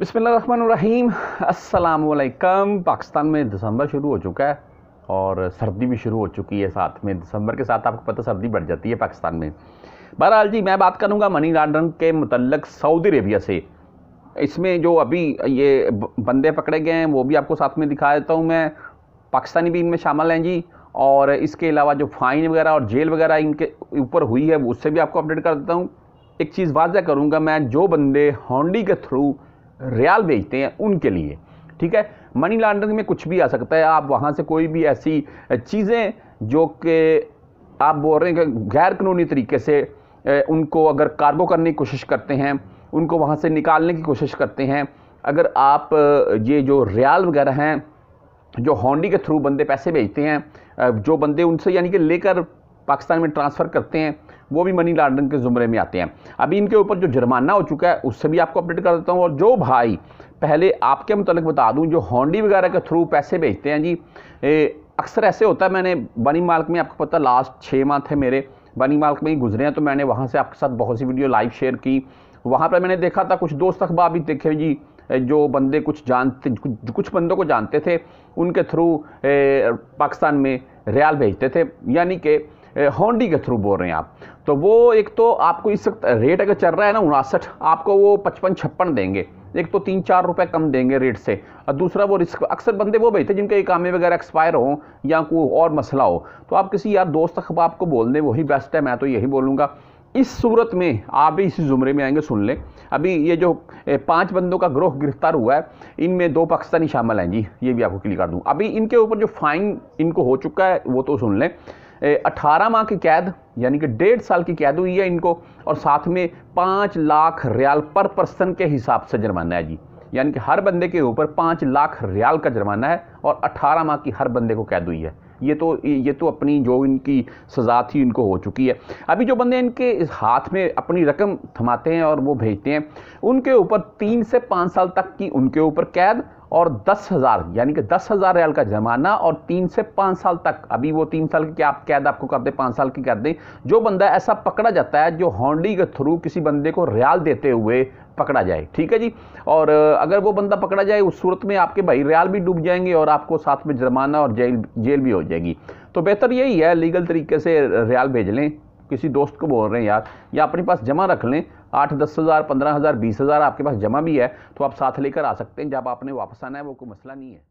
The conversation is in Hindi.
अस्सलाम वालेकुम पाकिस्तान में दिसंबर शुरू हो चुका है और सर्दी भी शुरू हो चुकी है साथ में। दिसंबर के साथ आपको पता सर्दी बढ़ जाती है पाकिस्तान में। बहरहाल जी, मैं बात करूँगा मनी लॉन्ड्रिंग के मतलब सऊदी अरेबिया से। इसमें जो अभी ये बंदे पकड़े गए हैं, वो भी आपको साथ में दिखा देता हूँ मैं। पाकिस्तानी भी इनमें शामिल हैं जी। और इसके अलावा जो फ़ाइन वगैरह और जेल वगैरह इनके ऊपर हुई है, उससे भी आपको अपडेट कर देता हूँ। एक चीज़ वाजह करूँगा मैं, जो बंदे हॉन्डी के थ्रू रियाल भेजते हैं उनके लिए, ठीक है? मनी लॉन्ड्रिंग में कुछ भी आ सकता है। आप वहाँ से कोई भी ऐसी चीज़ें जो कि आप बोल रहे हैं कि गैर कानूनी तरीके से उनको अगर कार्गो करने की कोशिश करते हैं, उनको वहाँ से निकालने की कोशिश करते हैं, अगर आप ये जो रियाल वगैरह हैं, जो हॉन्डी के थ्रू बंदे पैसे भेजते हैं जो बंदे उनसे यानी कि लेकर पाकिस्तान में ट्रांसफ़र करते हैं वो भी मनी लॉन्ड्रिंग के ज़ुमरे में आते हैं। अभी इनके ऊपर जो जुर्माना हो चुका है, उससे भी आपको अपडेट कर देता हूँ। और जो भाई, पहले आपके मतलब बता दूँ, जो हॉन्डी वगैरह के थ्रू पैसे भेजते हैं जी अक्सर ऐसे होता है, मैंने बनी माल्क में आपको पता लास्ट छः माह थे मेरे बनी माल्क में ही गुजरे हैं तो मैंने वहाँ से आपके साथ बहुत सी वीडियो लाइव शेयर की। वहाँ पर मैंने देखा था, कुछ दोस्त अखबार भी देखे जी जो बंदे कुछ जानते, कुछ बंदों को जानते थे, उनके थ्रू पाकिस्तान में रियाल भेजते थे। यानी कि होंडी के थ्रू बोल रहे हैं आप। तो वो एक तो आपको इस वक्त रेट अगर चल रहा है ना उनासठ, आपको वो पचपन, छप्पन देंगे। एक तो तीन, चार रुपए कम देंगे रेट से। और दूसरा वो रिस्क अक्सर बंदे वो भेजते जिनके कामे वगैरह एक्सपायर हो या कोई और मसला हो। तो आप किसी यार दोस्त अखबार को बोल दें, वही बेस्ट है, मैं तो यही बोलूँगा। इस सूरत में आप भी इसी ज़ुमरे में आएँगे, सुन लें। अभी ये जो पाँच बंदों का ग्रोह गिरफ़्तार हुआ है, इनमें दो पाकिस्तानी शामिल हैं। जी, ये भी आपको क्लियर कर दूँ। अभी इनके ऊपर जो फाइन इनको हो चुका है, वो तो सुन लें। अठारह माह की कैद, यानी कि डेढ़ साल की कैद हुई है इनको, और साथ में पाँच लाख रियाल पर पर्सन के हिसाब से जुर्माना है जी। यानी कि हर बंदे के ऊपर पाँच लाख रियाल का जुर्माना है, और अठारह माह की हर बंदे को कैद हुई है। ये तो ये तो अपनी जो इनकी सज़ा थी, इनको हो चुकी है। अभी जो बंदे इनके इस हाथ में अपनी रकम थमाते हैं और वो भेजते हैं, उनके ऊपर तीन से पाँच साल तक की उनके ऊपर कैद और दस हज़ार, यानी कि दस हज़ार रियाल का जुर्माना और तीन से पाँच साल तक। अभी वो तीन साल की क्या आप कैद आपको कर दें, पाँच साल की कर दें जो बंदा ऐसा पकड़ा जाता है, जो हॉन्डी के थ्रू किसी बंदे को रियाल देते हुए पकड़ा जाए, ठीक है जी? और, अगर वो बंदा पकड़ा जाए, उस सूरत में आपके भाई रियाल भी डूब जाएँगे और आपको साथ में जुर्माना और जेल जेल भी हो जाएगी। तो बेहतर यही है, लीगल तरीके से रियाल भेज लें। किसी दोस्त को बोल रहे हैं, यार, या अपने पास जमा रख लें। आठ, दस हज़ार, पंद्रह हज़ार, बीस हज़ार आपके पास जमा भी है तो आप साथ लेकर आ सकते हैं, जब आपने वापस आना है, वो कोई मसला नहीं है।